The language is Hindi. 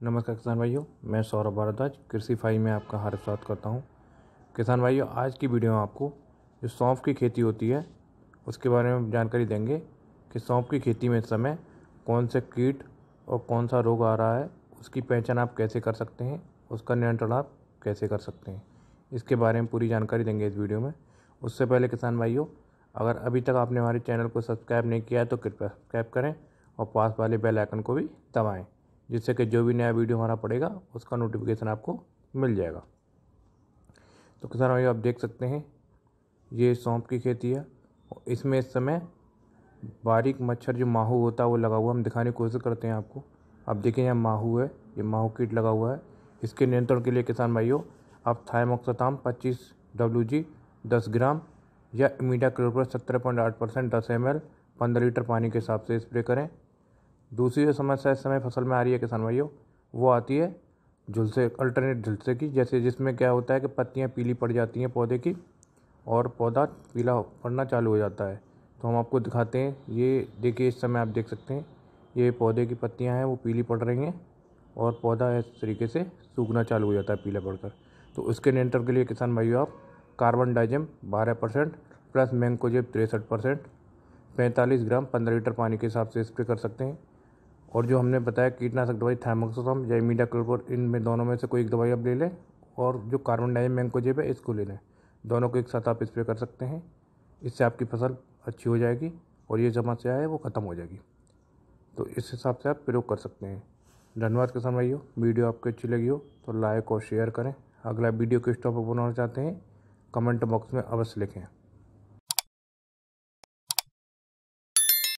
नमस्कार किसान भाइयों, मैं सौरभ भारद्वाज, कृषि फाई में आपका हार्दिक स्वागत करता हूँ। किसान भाइयों, आज की वीडियो में आपको जो सौंफ की खेती होती है, उसके बारे में जानकारी देंगे कि सौंफ की खेती में इस समय कौन से कीट और कौन सा रोग आ रहा है, उसकी पहचान आप कैसे कर सकते हैं, उसका नियंत्रण आप कैसे कर सकते हैं। इसके बारे में पूरी जानकारी देंगे इस वीडियो में। उससे पहले किसान भाइयों, अगर अभी तक आपने हमारे चैनल को सब्सक्राइब नहीं किया है तो कृपया सब्सक्राइब करें और पास वाले बेल आइकन को भी दबाएँ। जिससे कि जो भी नया वीडियो हमारा पड़ेगा, उसका नोटिफिकेशन आपको मिल जाएगा। तो किसान भाई, आप देख सकते हैं, ये सौंप की खेती है। इसमें इस समय बारीक मच्छर जो माहू होता है, वो लगा हुआ हम दिखाने की कोशिश करते हैं आपको। आप देखिए यहाँ माहू है, ये माहू कीट लगा हुआ है। इसके नियंत्रण के लिए किसान भाइयों, आप थाइमोक्सताम पच्चीस डब्ल्यू जी दस ग्राम या इमीडा क्लोरोपर सत्रह पॉइंट आठ परसेंट दस एम एल पंद्रह लीटर पानी के हिसाब से स्प्रे करें। दूसरी जो समस्या इस समय फ़सल में आ रही है किसान भाइयों, वो आती है झुलसे अल्टरनेट झुलसे की, जैसे जिसमें क्या होता है कि पत्तियाँ पीली पड़ जाती हैं पौधे की और पौधा पीला पड़ना चालू हो जाता है। तो हम आपको दिखाते हैं, ये देखिए इस समय आप देख सकते हैं, ये पौधे की पत्तियाँ हैं, वो पीली पड़ रही हैं और पौधा इस तरीके से सूखना चालू हो जाता है पीला पड़कर। तो उसके नियंत्रण के लिए किसान भाइयों आप कार्बन डाइजम बारह परसेंट प्लस मैंकोजेब तिरसठ परसेंट, पैंतालीस ग्राम पंद्रह लीटर पानी के हिसाब से स्प्रे कर सकते हैं। और जो हमने बताया कीटनाशक दवाई थाइमोक्सोसम या मीडिया क्लोर इनमें दोनों में से कोई एक दवाई आप ले लें और जो कार्बन डाइम मैंकोजेब है, इसको ले लें। दोनों को एक साथ आप स्प्रे कर सकते हैं। इससे आपकी फ़सल अच्छी हो जाएगी और ये समस्या है, वो ख़त्म हो जाएगी। तो इस हिसाब से आप प्रयोग कर सकते हैं। धन्यवाद किसान भाइयों, वीडियो आपको अच्छी लगी हो तो लाइक और शेयर करें। अगला वीडियो किस टॉपिक बनाना चाहते हैं कमेंट बॉक्स में अवश्य लिखें।